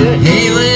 Hey,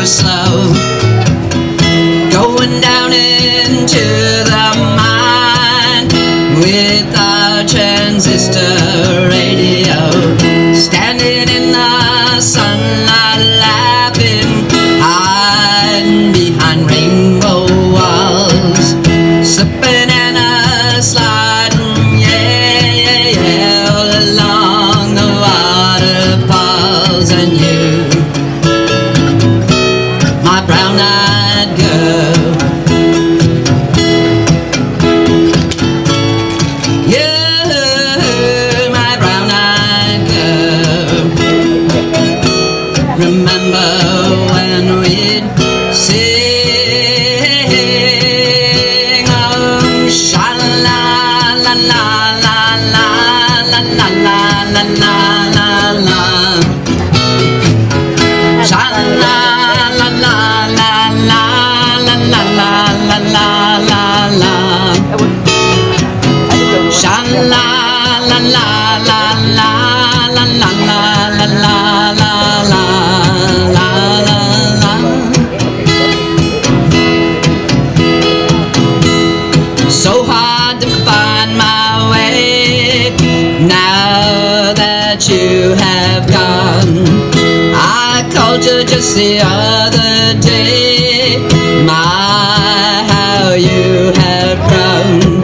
or slow. Going down into the mine With a transistor radio remember when we'd sing. Oh, sha la la la la la la la la la la la la. Sha la la la la la la la la la la la la. Sha la la la la la. Georgia just the other day. My, how you have grown.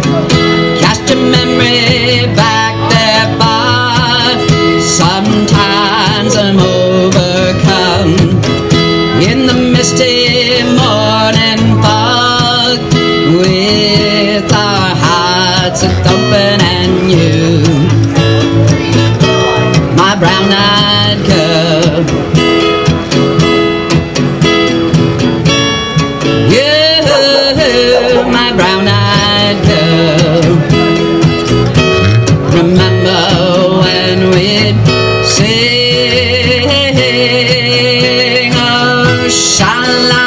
Cast your memory back there, but sometimes I'm overcome in the misty morning. Shalom.